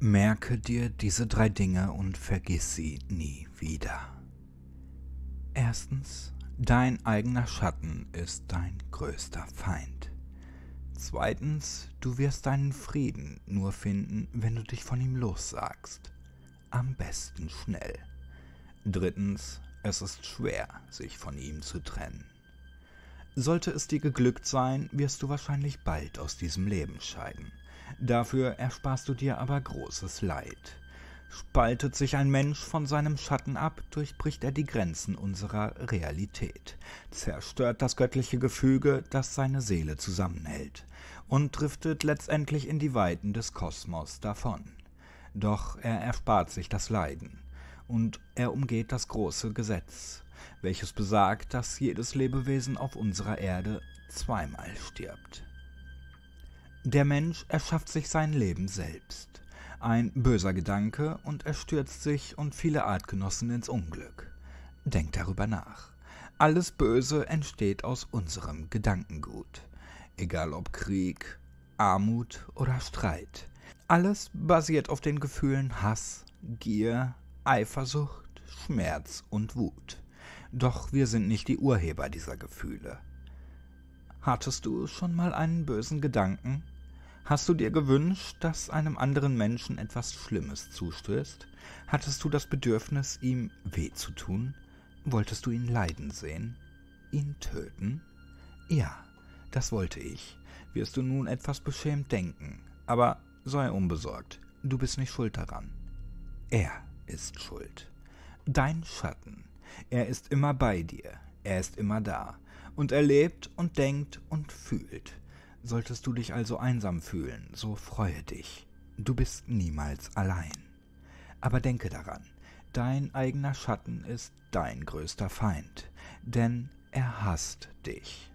Merke dir diese drei Dinge und vergiss sie nie wieder. Erstens, dein eigener Schatten ist dein größter Feind. Zweitens, du wirst deinen Frieden nur finden, wenn du dich von ihm lossagst. Am besten schnell. Drittens, es ist schwer, sich von ihm zu trennen. Sollte es dir geglückt sein, wirst du wahrscheinlich bald aus diesem Leben scheiden. Dafür ersparst du dir aber großes Leid. Spaltet sich ein Mensch von seinem Schatten ab, durchbricht er die Grenzen unserer Realität, zerstört das göttliche Gefüge, das seine Seele zusammenhält, und driftet letztendlich in die Weiten des Kosmos davon. Doch er erspart sich das Leiden, und er umgeht das große Gesetz, welches besagt, dass jedes Lebewesen auf unserer Erde zweimal stirbt. Der Mensch erschafft sich sein Leben selbst. Ein böser Gedanke und er stürzt sich und viele Artgenossen ins Unglück. Denkt darüber nach. Alles Böse entsteht aus unserem Gedankengut. Egal ob Krieg, Armut oder Streit. Alles basiert auf den Gefühlen Hass, Gier, Eifersucht, Schmerz und Wut. Doch wir sind nicht die Urheber dieser Gefühle. Hattest du schon mal einen bösen Gedanken? Hast du dir gewünscht, dass einem anderen Menschen etwas Schlimmes zustößt? Hattest du das Bedürfnis, ihm weh zu tun? Wolltest du ihn leiden sehen? Ihn töten? Ja, das wollte ich. Wirst du nun etwas beschämt denken. Aber sei unbesorgt. Du bist nicht schuld daran. Er ist schuld. Dein Schatten. Er ist immer bei dir. Er ist immer da. Und er lebt und denkt und fühlt. Solltest du dich also einsam fühlen, so freue dich. Du bist niemals allein. Aber denke daran, dein eigener Schatten ist dein größter Feind, denn er hasst dich.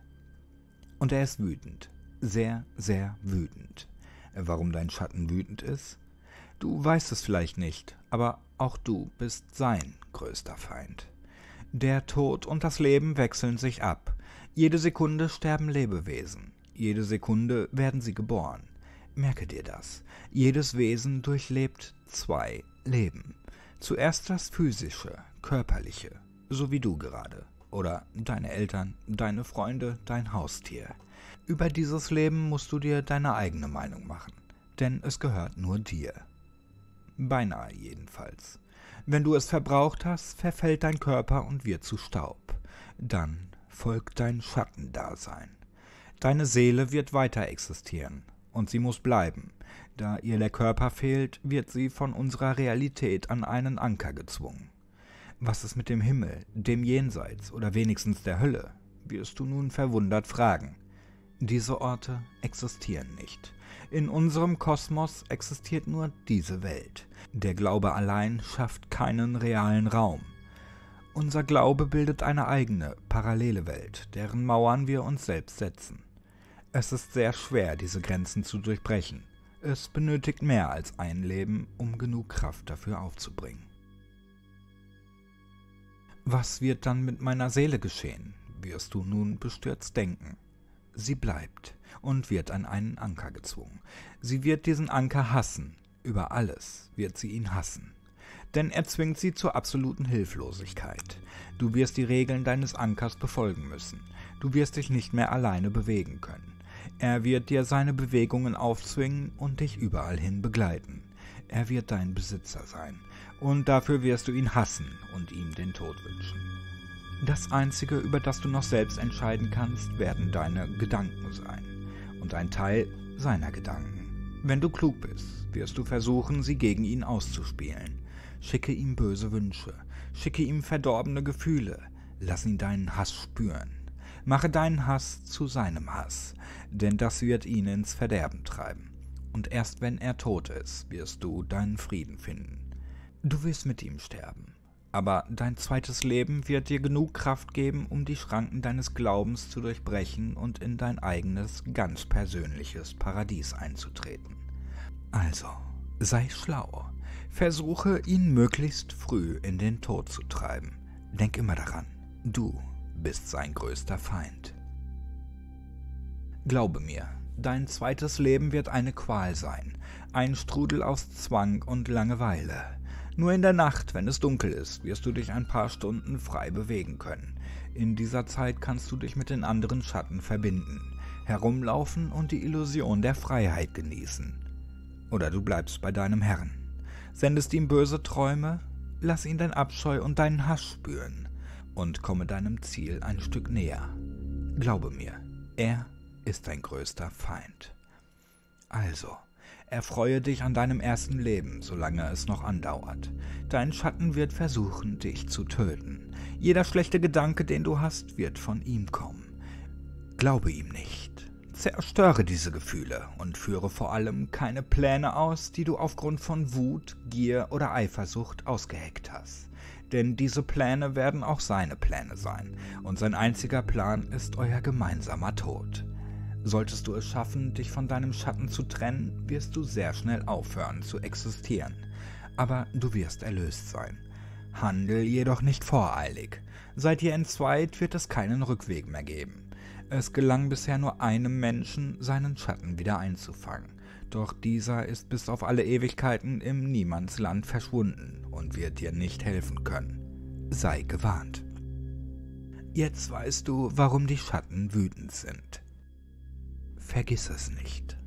Und er ist wütend, sehr, sehr wütend. Warum dein Schatten wütend ist? Du weißt es vielleicht nicht, aber auch du bist sein größter Feind. Der Tod und das Leben wechseln sich ab. Jede Sekunde sterben Lebewesen. Jede Sekunde werden sie geboren. Merke dir das. Jedes Wesen durchlebt zwei Leben. Zuerst das physische, körperliche, so wie du gerade. Oder deine Eltern, deine Freunde, dein Haustier. Über dieses Leben musst du dir deine eigene Meinung machen, denn es gehört nur dir. Beinahe jedenfalls. Wenn du es verbraucht hast, verfällt dein Körper und wird zu Staub. Dann folgt dein Schattendasein. Deine Seele wird weiter existieren, und sie muss bleiben. Da ihr der Körper fehlt, wird sie von unserer Realität an einen Anker gezwungen. Was ist mit dem Himmel, dem Jenseits oder wenigstens der Hölle? wirst du nun verwundert fragen. Diese Orte existieren nicht. In unserem Kosmos existiert nur diese Welt. Der Glaube allein schafft keinen realen Raum. Unser Glaube bildet eine eigene, parallele Welt, deren Mauern wir uns selbst setzen. Es ist sehr schwer, diese Grenzen zu durchbrechen. Es benötigt mehr als ein Leben, um genug Kraft dafür aufzubringen. Was wird dann mit meiner Seele geschehen, wirst du nun bestürzt denken. Sie bleibt und wird an einen Anker gezwungen. Sie wird diesen Anker hassen, über alles wird sie ihn hassen. Denn er zwingt sie zur absoluten Hilflosigkeit. Du wirst die Regeln deines Ankers befolgen müssen. Du wirst dich nicht mehr alleine bewegen können. Er wird dir seine Bewegungen aufzwingen und dich überall hin begleiten. Er wird dein Besitzer sein, und dafür wirst du ihn hassen und ihm den Tod wünschen. Das Einzige, über das du noch selbst entscheiden kannst, werden deine Gedanken sein, und ein Teil seiner Gedanken. Wenn du klug bist, wirst du versuchen, sie gegen ihn auszuspielen. Schicke ihm böse Wünsche, schicke ihm verdorbene Gefühle, lass ihn deinen Hass spüren. Mache deinen Hass zu seinem Hass, denn das wird ihn ins Verderben treiben. Und erst wenn er tot ist, wirst du deinen Frieden finden. Du wirst mit ihm sterben. Aber dein zweites Leben wird dir genug Kraft geben, um die Schranken deines Glaubens zu durchbrechen und in dein eigenes, ganz persönliches Paradies einzutreten. Also, sei schlau. Versuche ihn möglichst früh in den Tod zu treiben. Denk immer daran, du bist sein größter Feind. Glaube mir, Dein zweites Leben wird eine Qual sein, ein Strudel aus Zwang und Langeweile. Nur in der Nacht, wenn es dunkel ist, wirst du dich ein paar Stunden frei bewegen können. In dieser Zeit kannst du dich mit den anderen Schatten verbinden, herumlaufen und die Illusion der Freiheit genießen. Oder du bleibst bei deinem Herrn. Sendest ihm böse Träume, lass ihn dein Abscheu und deinen Hass spüren und komme deinem Ziel ein Stück näher. Glaube mir, er ist dein größter Feind. Also, erfreue dich an deinem ersten Leben, solange es noch andauert. Dein Schatten wird versuchen, dich zu töten. Jeder schlechte Gedanke, den du hast, wird von ihm kommen. Glaube ihm nicht. Zerstöre diese Gefühle und führe vor allem keine Pläne aus, die du aufgrund von Wut, Gier oder Eifersucht ausgeheckt hast. Denn diese Pläne werden auch seine Pläne sein, und sein einziger Plan ist euer gemeinsamer Tod. Solltest du es schaffen, dich von deinem Schatten zu trennen, wirst du sehr schnell aufhören zu existieren. Aber du wirst erlöst sein. Handel jedoch nicht voreilig. Seid ihr entzweit, wird es keinen Rückweg mehr geben. Es gelang bisher nur einem Menschen, seinen Schatten wieder einzufangen. Doch dieser ist bis auf alle Ewigkeiten im Niemandsland verschwunden und wird dir nicht helfen können. Sei gewarnt. Jetzt weißt du, warum die Schatten wütend sind. Vergiss es nicht.